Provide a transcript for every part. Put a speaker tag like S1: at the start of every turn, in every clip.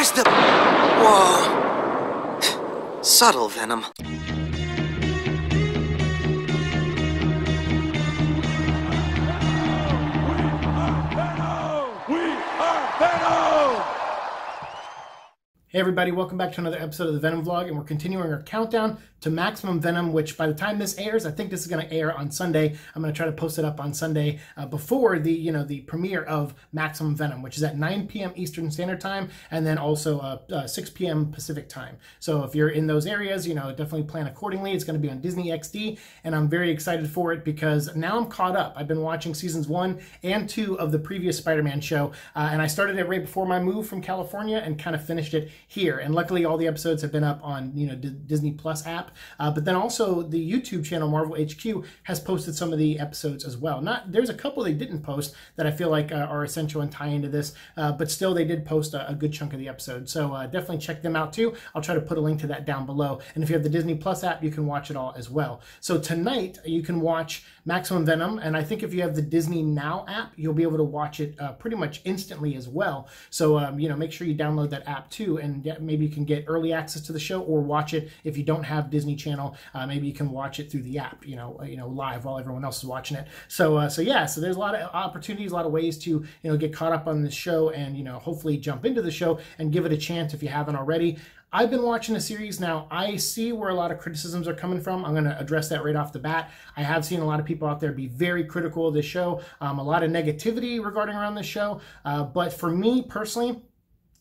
S1: Where's the... Whoa. Subtle Venom.
S2: Hey everybody, welcome back to another episode of the Venom Vlog, and we're continuing our countdown to Maximum Venom, which by the time this airs, I think this is going to air on Sunday. I'm going to try to post it up on Sunday uh, before the, you know, the premiere of Maximum Venom, which is at 9 p.m. Eastern Standard Time, and then also uh, uh, 6 p.m. Pacific Time. So if you're in those areas, you know, definitely plan accordingly. It's going to be on Disney XD, and I'm very excited for it because now I'm caught up. I've been watching seasons one and two of the previous Spider-Man show, uh, and I started it right before my move from California and kind of finished it here. And luckily, all the episodes have been up on, you know, D Disney Plus app uh, but then also the YouTube channel Marvel HQ has posted some of the episodes as well. Not there's a couple they didn't post that I feel like uh, are essential and tie into this, uh, but still they did post a, a, good chunk of the episode. So uh, definitely check them out too. I'll try to put a link to that down below. And if you have the Disney Plus app, you can watch it all as well. So tonight you can watch Maximum Venom, and I think if you have the Disney Now app, you'll be able to watch it uh, pretty much instantly as well. So um, you know, make sure you download that app too, and maybe you can get early access to the show or watch it if you don't have Disney Channel. Uh, maybe you can watch it through the app, you know, you know, live while everyone else is watching it. So, uh, so yeah, so there's a lot of opportunities, a lot of ways to, you know, get caught up on this show and, you know, hopefully jump into the show and give it a chance if you haven't already. I've been watching the series now. I see where a lot of criticisms are coming from. I'm going to address that right off the bat. I have seen a lot of people out there be very critical of this show, um, a lot of negativity regarding around the show. Uh, but for me personally,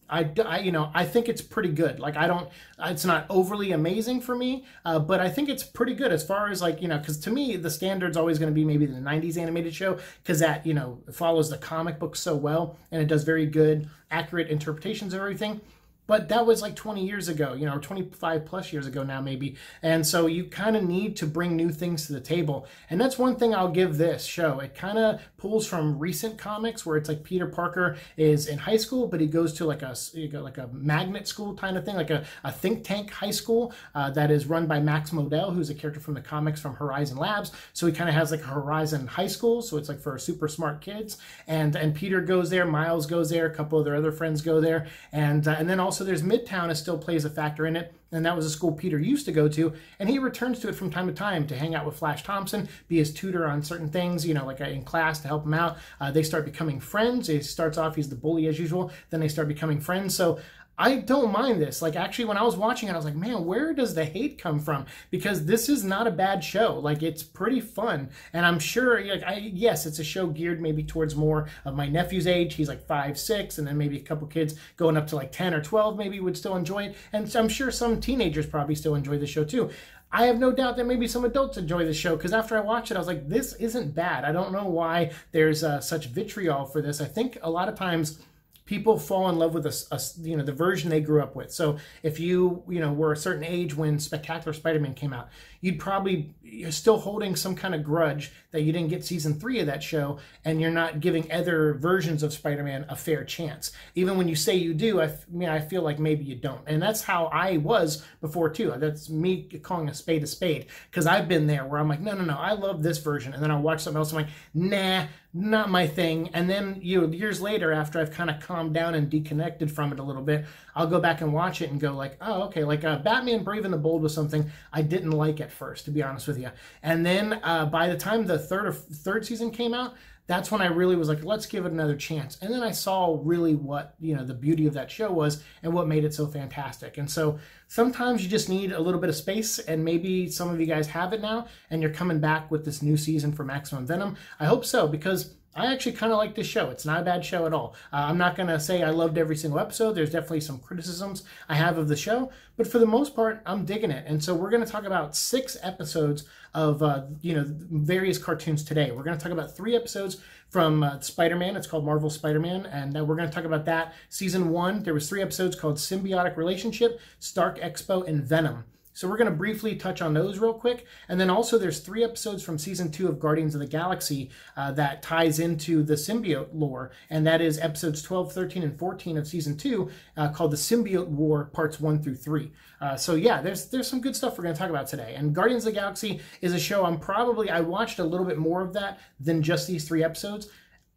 S2: I, I, you know, I think it's pretty good. Like, I don't, it's not overly amazing for me, uh, but I think it's pretty good as far as like, you know, because to me, the standard's always going to be maybe the 90s animated show because that, you know, follows the comic book so well and it does very good, accurate interpretations of everything but that was like 20 years ago, you know, or 25 plus years ago now, maybe. And so you kind of need to bring new things to the table. And that's one thing I'll give this show. It kind of pulls from recent comics where it's like Peter Parker is in high school, but he goes to like a like a magnet school kind of thing, like a, a think tank high school uh, that is run by Max Modell, who's a character from the comics from Horizon Labs. So he kind of has like a Horizon High School, so it's like for super smart kids. And and Peter goes there, Miles goes there, a couple of their other friends go there, and uh, and then also there's Midtown that still plays a factor in it, and that was a school Peter used to go to, and he returns to it from time to time to hang out with Flash Thompson, be his tutor on certain things, you know, like uh, in class to help him out. Uh, they start becoming friends. He starts off, he's the bully as usual, then they start becoming friends. So I don't mind this. Like, actually, when I was watching it, I was like, man, where does the hate come from? Because this is not a bad show. Like, it's pretty fun. And I'm sure, like, I, yes, it's a show geared maybe towards more of my nephew's age. He's like five, six, and then maybe a couple kids going up to like 10 or 12 maybe would still enjoy it. And I'm sure some teenagers probably still enjoy the show too. I have no doubt that maybe some adults enjoy the show because after I watched it, I was like, this isn't bad. I don't know why there's uh, such vitriol for this. I think a lot of times people fall in love with a, a, you know the version they grew up with. So if you you know were a certain age when Spectacular Spider-Man came out, you'd probably you're still holding some kind of grudge that you didn't get season three of that show, and you're not giving other versions of Spider-Man a fair chance. Even when you say you do, I, mean I feel like maybe you don't, and that's how I was before too. That's me calling a spade a spade because I've been there where I'm like, no, no, no, I love this version, and then I'll watch something else. I'm like, nah, not my thing. And then you know, years later, after I've kind of calmed down and deconnected from it a little bit, I'll go back and watch it and go like, oh, okay, like uh, Batman Brave and the Bold was something I didn't like at first, to be honest with you. And then uh, by the time the third or third season came out, that's when I really was like, let's give it another chance. And then I saw really what, you know, the beauty of that show was and what made it so fantastic. And so sometimes you just need a little bit of space and maybe some of you guys have it now and you're coming back with this new season for Maximum Venom. I hope so because I actually kind of like this show. It's not a bad show at all. Uh, I'm not going to say I loved every single episode. There's definitely some criticisms I have of the show, but for the most part, I'm digging it. And so we're going to talk about six episodes of uh, you know various cartoons today. We're going to talk about three episodes from uh, Spider-Man. It's called Marvel Spider-Man, and uh, we're going to talk about that. Season one, there was three episodes called Symbiotic Relationship, Stark Expo, and Venom. So we're going to briefly touch on those real quick. And then also there's three episodes from season two of Guardians of the Galaxy uh, that ties into the symbiote lore. And that is episodes 12, 13, and 14 of season two uh, called the Symbiote War parts one through three. Uh, so yeah, there's there's some good stuff we're going to talk about today. And Guardians of the Galaxy is a show I'm probably, I watched a little bit more of that than just these three episodes.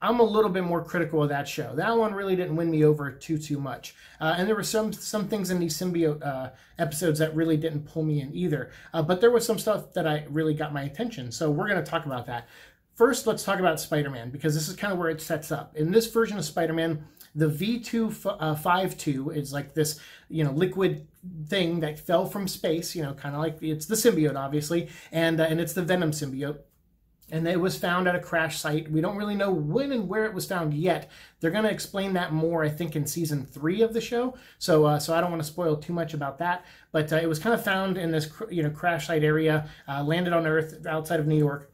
S2: I'm a little bit more critical of that show. That one really didn't win me over too too much, uh, and there were some some things in these symbiote uh, episodes that really didn't pull me in either. Uh, but there was some stuff that I really got my attention. So we're going to talk about that. First, let's talk about Spider-Man because this is kind of where it sets up. In this version of Spider-Man, the V252 uh, is like this, you know, liquid thing that fell from space, you know, kind of like it's the symbiote, obviously, and uh, and it's the Venom symbiote and it was found at a crash site. We don't really know when and where it was found yet. They're going to explain that more, I think, in season three of the show. So, uh, so I don't want to spoil too much about that. But uh, it was kind of found in this, you know, crash site area, uh, landed on Earth outside of New York.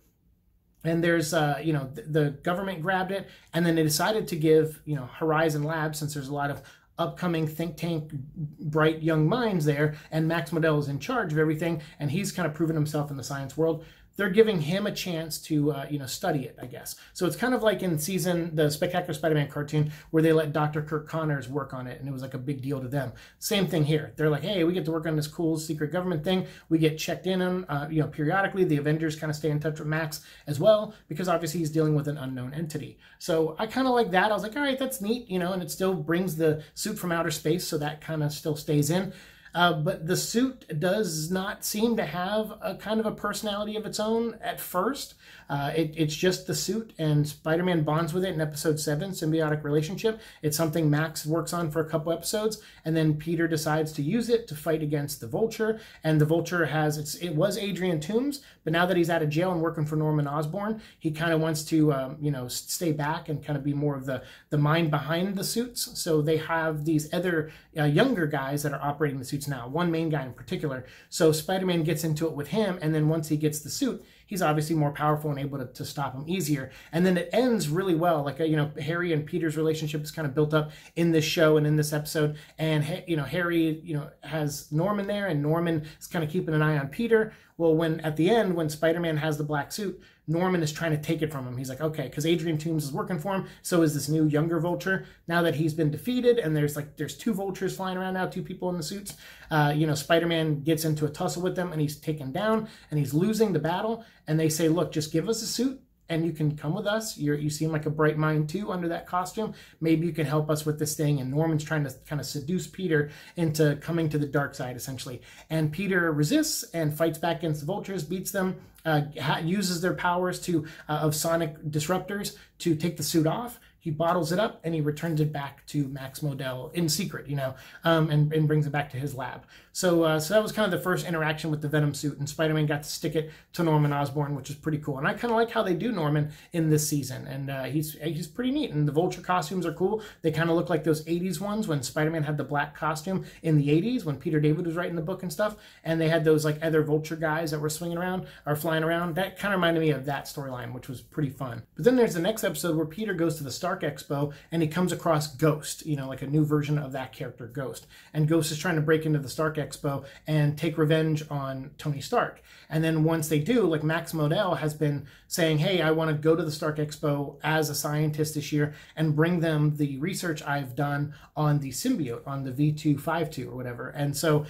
S2: And there's, uh, you know, th- the government grabbed it, and then they decided to give, you know, Horizon Labs, since there's a lot of upcoming think tank, bright young minds there, and Max Modell is in charge of everything, and he's kind of proven himself in the science world they're giving him a chance to uh, you know study it, I guess. So it's kind of like in season the Spectacular Spider-Man cartoon where they let Dr. Kirk Connors work on it, and it was like a big deal to them. Same thing here. They're like, hey, we get to work on this cool secret government thing. We get checked in on uh, you know periodically. The Avengers kind of stay in touch with Max as well because obviously he's dealing with an unknown entity. So I kind of like that. I was like, all right, that's neat, you know, and it still brings the suit from outer space, so that kind of still stays in. Uh, but the suit does not seem to have a kind of a personality of its own at first. Uh, it, it's just the suit, and Spider Man bonds with it in episode 7, Symbiotic Relationship. It's something Max works on for a couple episodes, and then Peter decides to use it to fight against the Vulture. And the Vulture has, it was Adrian Toomes, but now that he's out of jail and working for Norman Osborn, he kind of wants to, um, you know, stay back and kind of be more of the, the mind behind the suits. So they have these other uh, younger guys that are operating the suits now, one main guy in particular. So Spider Man gets into it with him, and then once he gets the suit, he's obviously more powerful and able to, to stop him easier. And then it ends really well. Like, uh, you know, Harry and Peter's relationship is kind of built up in this show and in this episode. And, you know, Harry, you know, has Norman there and Norman is kind of keeping an eye on Peter. Well, when at the end, when Spider Man has the black suit, Norman is trying to take it from him. He's like, okay, because Adrian Toomes is working for him. So is this new younger vulture. Now that he's been defeated, and there's like there's two vultures flying around now, two people in the suits. Uh, you know, Spider-Man gets into a tussle with them, and he's taken down, and he's losing the battle. And they say, look, just give us a suit, and you can come with us. You're, you seem like a bright mind too under that costume. Maybe you can help us with this thing. And Norman's trying to kind of seduce Peter into coming to the dark side, essentially. And Peter resists and fights back against the vultures, beats them, uh, uses their powers to uh, of sonic disruptors to take the suit off he bottles it up and he returns it back to Max Modell in secret, you know, um, and, and brings it back to his lab. So, uh, so that was kind of the first interaction with the Venom suit, and Spider-Man got to stick it to Norman Osborn, which is pretty cool. And I kind of like how they do Norman in this season, and uh, he's he's pretty neat. And the Vulture costumes are cool. They kind of look like those '80s ones when Spider-Man had the black costume in the '80s when Peter David was writing the book and stuff, and they had those like other Vulture guys that were swinging around or flying around. That kind of reminded me of that storyline, which was pretty fun. But then there's the next episode where Peter goes to the Stark Expo and he comes across Ghost, you know, like a new version of that character, Ghost. And Ghost is trying to break into the Stark Expo and and take revenge on Tony Stark. And then once they do, like Max Modell has been saying, hey, I want to go to the Stark Expo as a scientist this year and bring them the research I've done on the symbiote, on the V252 or whatever. And so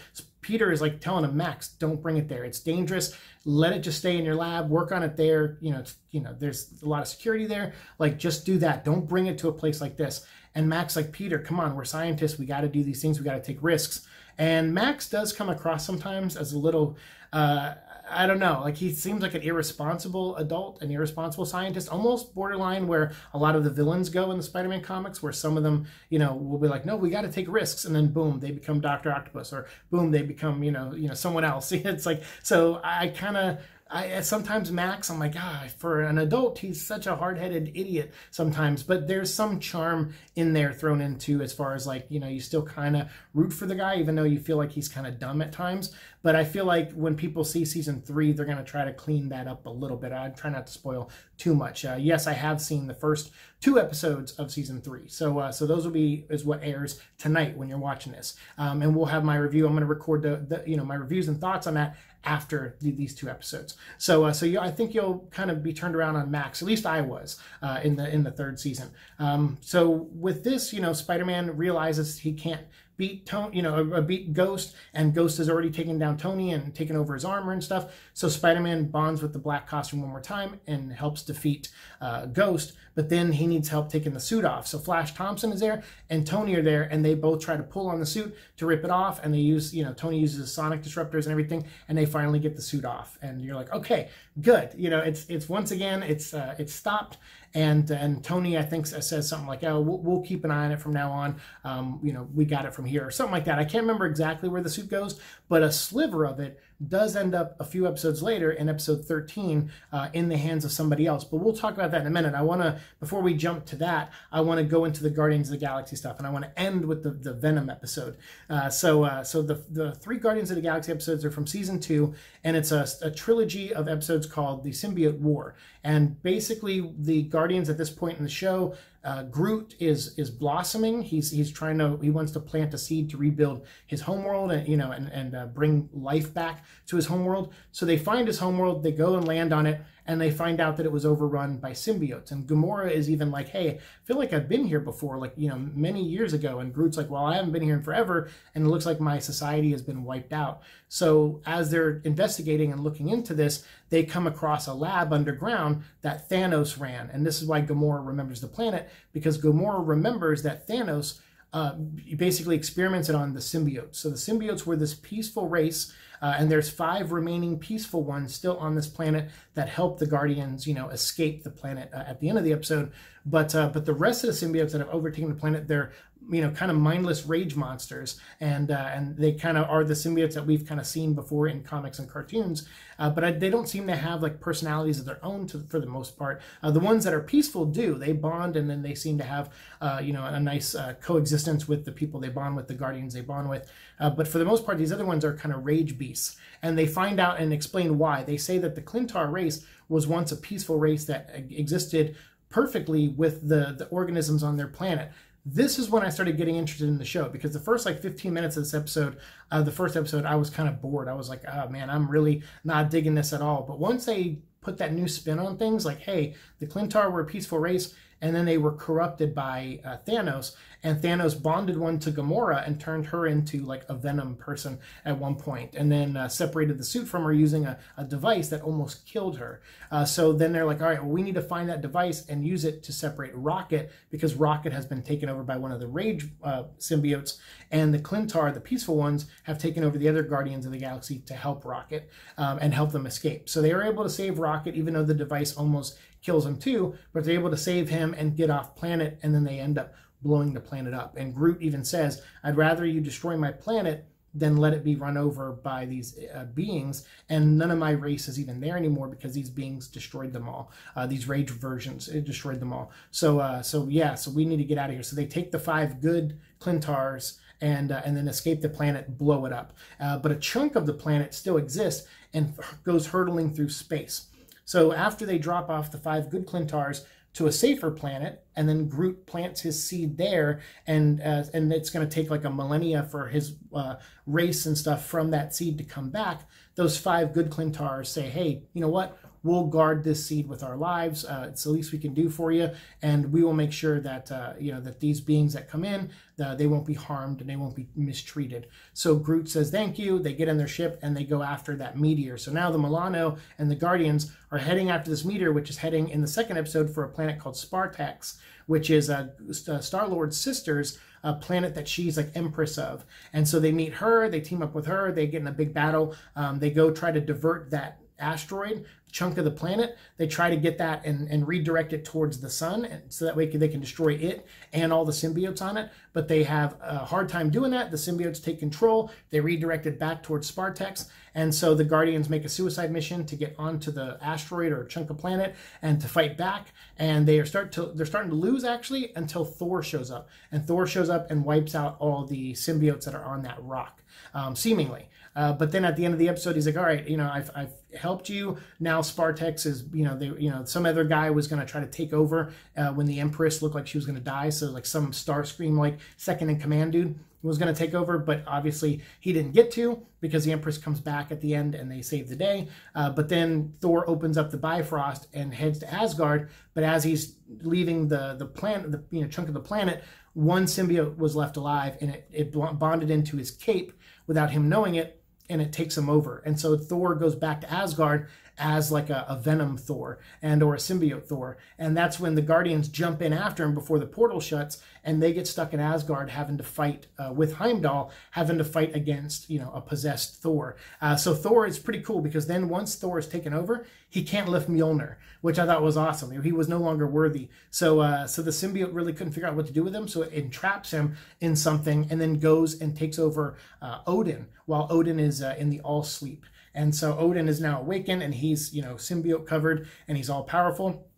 S2: Peter is like telling him, Max, don't bring it there. It's dangerous. Let it just stay in your lab. Work on it there. You know, you know, there's a lot of security there. Like, just do that. Don't bring it to a place like this. And Max, like Peter, come on, we're scientists. We got to do these things. We got to take risks. And Max does come across sometimes as a little, uh, I don't know, like he seems like an irresponsible adult, an irresponsible scientist, almost borderline where a lot of the villains go in the Spider Man comics, where some of them, you know, will be like, no, we got to take risks. And then boom, they become Dr. Octopus or boom, they become, you know, you know, someone else. it's like, so I kind of, I sometimes Max, I'm like, ah, for an adult, he's such a hard-headed idiot sometimes. But there's some charm in there thrown into as far as like, you know, you still kind of root for the guy, even though you feel like he's kind of dumb at times. But I feel like when people see season three, they're going to try to clean that up a little bit. I try not to spoil too much. Uh, yes, I have seen the first two episodes of season three, so uh, so those will be is what airs tonight when you're watching this, um, and we'll have my review. I'm going to record the, the you know my reviews and thoughts on that after the, these two episodes. So uh, so you, I think you'll kind of be turned around on Max. At least I was uh, in the in the third season. Um, so with this, you know, Spider-Man realizes he can't beat Tony, you know, uh, beat Ghost, and Ghost has already taken down Tony and taken over his armor and stuff. So Spider-Man bonds with the black costume one more time and helps defeat uh, Ghost. But then he needs help taking the suit off. So Flash Thompson is there and Tony are there, and they both try to pull on the suit to rip it off. And they use, you know, Tony uses sonic disruptors and everything, and they finally get the suit off. And you're like, okay, good. You know, it's it's once again, it's uh, it's stopped and and Tony I think says something like oh we'll, we'll keep an eye on it from now on um, you know we got it from here or something like that I can't remember exactly where the suit goes but a sliver of it does end up a few episodes later in episode 13 uh, in the hands of somebody else. But we'll talk about that in a minute. I want to, before we jump to that, I want to go into the Guardians of the Galaxy stuff, and I want to end with the, the Venom episode. Uh, so, uh, so the the three Guardians of the Galaxy episodes are from season two, and it's a, a trilogy of episodes called the Symbiote War. And basically, the Guardians at this point in the show uh, Groot is is blossoming. He's he's trying to he wants to plant a seed to rebuild his homeworld and you know and and uh, bring life back to his homeworld. So they find his homeworld, they go and land on it, and they find out that it was overrun by symbiotes. And Gamora is even like, hey, I feel like I've been here before, like, you know, many years ago. And Groot's like, well, I haven't been here in forever, and it looks like my society has been wiped out. So as they're investigating and looking into this, they come across a lab underground that Thanos ran. And this is why Gamora remembers the planet, because Gamora remembers that Thanos uh, basically experimented on the symbiotes. So the symbiotes were this peaceful race uh, and there's five remaining peaceful ones still on this planet that help the Guardians, you know, escape the planet uh, at the end of the episode. But uh, but the rest of the symbiotes that have overtaken the planet, they're you know kind of mindless rage monsters, and uh, and they kind of are the symbiotes that we've kind of seen before in comics and cartoons. Uh, but I, they don't seem to have like personalities of their own to, for the most part. Uh, the ones that are peaceful do. They bond, and then they seem to have uh, you know a nice uh, coexistence with the people they bond with, the guardians they bond with. Uh, but for the most part, these other ones are kind of rage beasts, and they find out and explain why. They say that the Klyntar race was once a peaceful race that existed perfectly with the, the organisms on their planet. This is when I started getting interested in the show because the first like 15 minutes of this episode, uh, the first episode, I was kind of bored. I was like, oh man, I'm really not digging this at all. But once they put that new spin on things, like, hey, the Klyntar were a peaceful race, and then they were corrupted by uh, Thanos, and Thanos bonded one to Gamora and turned her into like a Venom person at one point, and then uh, separated the suit from her using a, a device that almost killed her. Uh, so then they're like, all right, well, we need to find that device and use it to separate Rocket because Rocket has been taken over by one of the Rage uh, symbiotes, and the Klyntar, the peaceful ones, have taken over the other Guardians of the Galaxy to help Rocket um, and help them escape. So they are able to save Rocket, even though the device almost kills him too, but they're able to save him and get off planet, and then they end up blowing the planet up. And Groot even says, I'd rather you destroy my planet than let it be run over by these uh, beings. And none of my race is even there anymore because these beings destroyed them all. Uh, these rage versions destroyed them all. So, uh, so yeah, so we need to get out of here. So they take the five good Klyntars and uh, and then escape the planet, blow it up. Uh, but a chunk of the planet still exists and goes hurtling through space. So after they drop off the five good Klyntars to a safer planet, and then Groot plants his seed there, and uh, and it's going to take like a millennia for his uh, race and stuff from that seed to come back. Those five good Klyntars say, "Hey, you know what? We'll guard this seed with our lives. Uh, it's the least we can do for you, and we will make sure that uh, you know that these beings that come in, uh, they won't be harmed and they won't be mistreated. So Groot says thank you. They get in their ship and they go after that meteor. So now the Milano and the Guardians are heading after this meteor, which is heading in the second episode for a planet called Spartax, which is uh, Star Lord's sister's a planet that she's like empress of. And so they meet her, they team up with her, they get in a big battle. Um, they go try to divert that asteroid chunk of the planet they try to get that and, and redirect it towards the sun and so that way they can destroy it and all the symbiotes on it. But they have a hard time doing that. The symbiotes take control. They redirect it back towards spartax and so the guardians make a suicide mission to get onto the asteroid or chunk of planet and to fight back. And they are start to they're starting to lose actually until thor shows up. And thor shows up and wipes out all the symbiotes that are on that rock um, seemingly. Uh, but then at the end of the episode, he's like, all right, you know, I've, I've helped you. Now Spartax is, you know, they, you know, some other guy was going to try to take over uh, when the Empress looked like she was going to die. So like some Starscream like second in command dude was going to take over, but obviously he didn't get to because the Empress comes back at the end and they save the day. Uh, but then Thor opens up the Bifrost and heads to Asgard. But as he's leaving the the planet, the you know chunk of the planet, one symbiote was left alive and it, it bonded into his cape without him knowing it and it takes him over. And so Thor goes back to Asgard as like a, a, Venom Thor and or a symbiote Thor. And that's when the Guardians jump in after him before the portal shuts and they get stuck in Asgard having to fight uh, with Heimdall, having to fight against, you know, a possessed Thor. Uh, so Thor is pretty cool because then once Thor is taken over, he can't lift Mjolnir, which I thought was awesome. He was no longer worthy. So, uh, so the symbiote really couldn't figure out what to do with him. So it entraps him in something and then goes and takes over uh, Odin while Odin is uh, in the all sleep. And so Odin is now awakened and he's, you know, symbiote covered and he's all powerful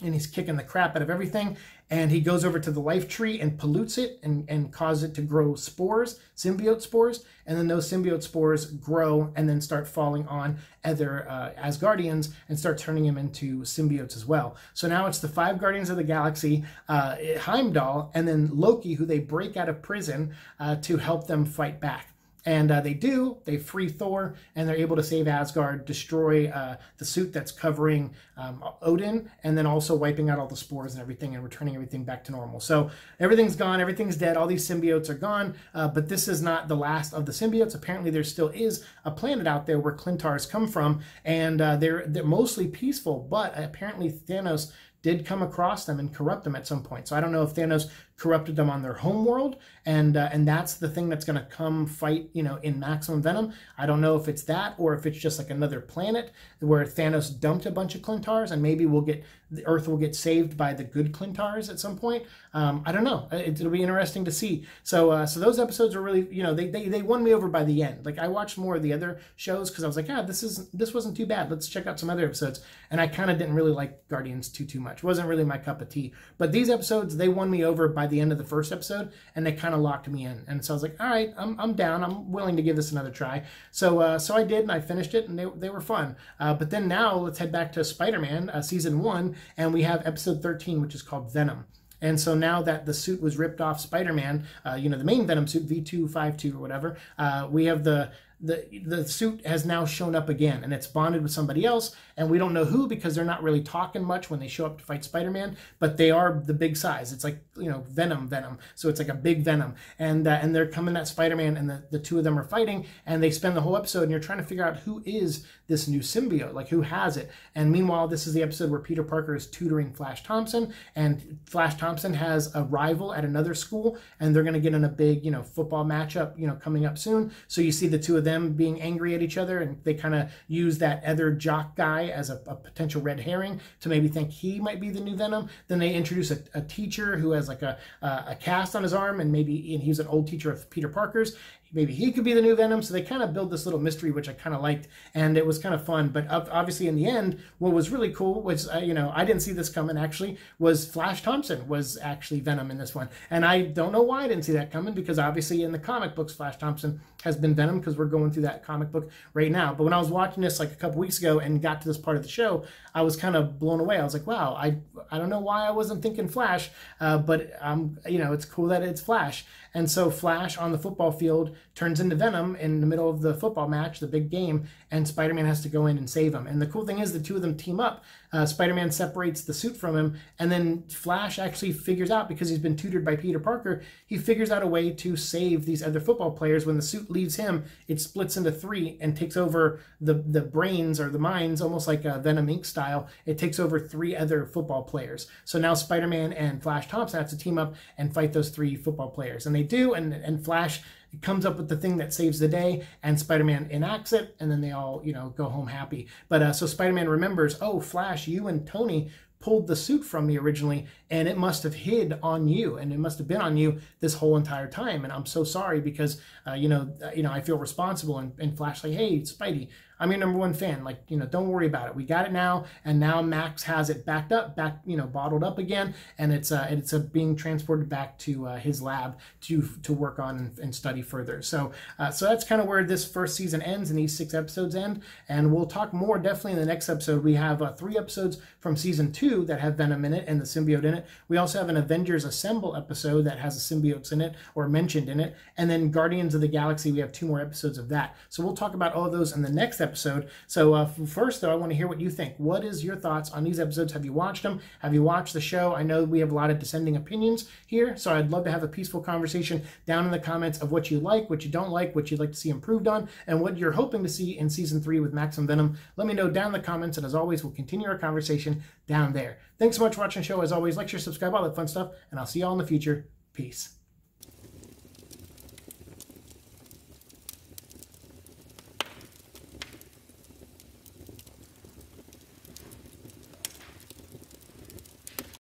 S2: and he's kicking the crap out of everything. And he goes over to the life tree and pollutes it and, and cause it to grow spores, symbiote spores. And then those symbiote spores grow and then start falling on other uh, Asgardians and start turning them into symbiotes as well. So now it's the five Guardians of the Galaxy, uh, Heimdall, and then Loki, who they break out of prison uh, to help them fight back. And uh, they do. They free Thor, and they're able to save Asgard, destroy uh, the suit that's covering um, Odin, and then also wiping out all the spores and everything, and returning everything back to normal. So everything's gone. Everything's dead. All these symbiotes are gone. Uh, but this is not the last of the symbiotes. Apparently, there still is a planet out there where Klyntars come from, and uh, they're they're mostly peaceful. But apparently, Thanos did come across them and corrupt them at some point. So I don't know if Thanos corrupted them on their home world, and uh, and that's the thing that's going to come fight, you know, in Maximum Venom. I don't know if it's that or if it's just like another planet where Thanos dumped a bunch of Klyntars, and maybe we'll get the Earth will get saved by the good Klyntars at some point. Um, I don't know. It, will be interesting to see. So uh, so those episodes are really, you know, they, they they won me over by the end. Like I watched more of the other shows because I was like, yeah, this is this wasn't too bad. Let's check out some other episodes. And I kind of didn't really like Guardians too too much. It wasn't really my cup of tea. But these episodes they won me over by the end of the first episode, and they kind of locked me in. And so I was like, all right, I'm, I'm down. I'm willing to give this another try. So uh, so I did, and I finished it, and they, they were fun. Uh, but then now let's head back to Spider-Man uh, season one, and we have episode 13, which is called Venom. And so now that the suit was ripped off Spider-Man, uh, you know, the main Venom suit, V252 or whatever, uh, we have the the the suit has now shown up again and it's bonded with somebody else and we don't know who because they're not really talking much when they show up to fight Spider-Man but they are the big size. It's like you know Venom Venom. So it's like a big Venom. And uh, and they're coming at Spider-Man and the, the two of them are fighting and they spend the whole episode and you're trying to figure out who is this new symbiote like who has it? And meanwhile this is the episode where Peter Parker is tutoring Flash Thompson and Flash Thompson has a rival at another school and they're going to get in a big you know football matchup you know coming up soon. So you see the two of them them being angry at each other, and they kind of use that other jock guy as a, a, potential red herring to maybe think he might be the new Venom. Then they introduce a, a teacher who has like a, a cast on his arm, and maybe and he's an old teacher of Peter Parker's, maybe he could be the new Venom. So they kind of build this little mystery, which I kind of liked, and it was kind of fun. But obviously, in the end, what was really cool was, uh, you know, I didn't see this coming actually, was Flash Thompson was actually Venom in this one. And I don't know why I didn't see that coming because obviously in the comic books, Flash Thompson has been Venom because we're going through that comic book right now. But when I was watching this like a couple weeks ago and got to this part of the show, I was kind of blown away. I was like, wow, I I don't know why I wasn't thinking Flash, uh, but um, you know, it's cool that it's Flash. And so Flash on the football field turns into Venom in the middle of the football match, the big game, and Spider-Man has to go in and save him. And the cool thing is the two of them team up. Uh, Spider-Man separates the suit from him, and then Flash actually figures out because he's been tutored by Peter Parker, he figures out a way to save these other football players. When the suit leaves him, it splits into three and takes over the the brains or the minds, almost like a Venom Inc. style. It takes over three other football players. So now Spider-Man and Flash Thompson have to team up and fight those three football players, and they do. And and Flash comes up with the thing that saves the day, and Spider-Man enacts it, and then they all, you know, go home happy. But uh, so Spider-Man remembers, oh, Flash, you and Tony pulled the suit from me originally and it must have hid on you and it must have been on you this whole entire time and i'm so sorry because uh, you know uh, you know i feel responsible and, and flash like hey spidey I'm your number one fan. Like, you know, don't worry about it. We got it now, and now Max has it backed up, back, you know, bottled up again, and it's uh, it's uh, being transported back to uh, his lab to to work on and, and study further. So, uh, so that's kind of where this first season ends, and these six episodes end. And we'll talk more definitely in the next episode. We have uh, three episodes from season two that have Venom in it and the symbiote in it. We also have an Avengers Assemble episode that has a symbiote in it or mentioned in it, and then Guardians of the Galaxy. We have two more episodes of that. So we'll talk about all of those in the next episode. So uh, first, though, I want to hear what you think. What is your thoughts on these episodes? Have you watched them? Have you watched the show? I know we have a lot of dissenting opinions here, so I'd love to have a peaceful conversation down in the comments of what you like, what you don't like, what you'd like to see improved on, and what you're hoping to see in season three with Maximum Venom. Let me know down in the comments, and as always, we'll continue our conversation down there. Thanks so much for watching the show. As always, like, share, subscribe, all that fun stuff, and I'll see y'all in the future. Peace.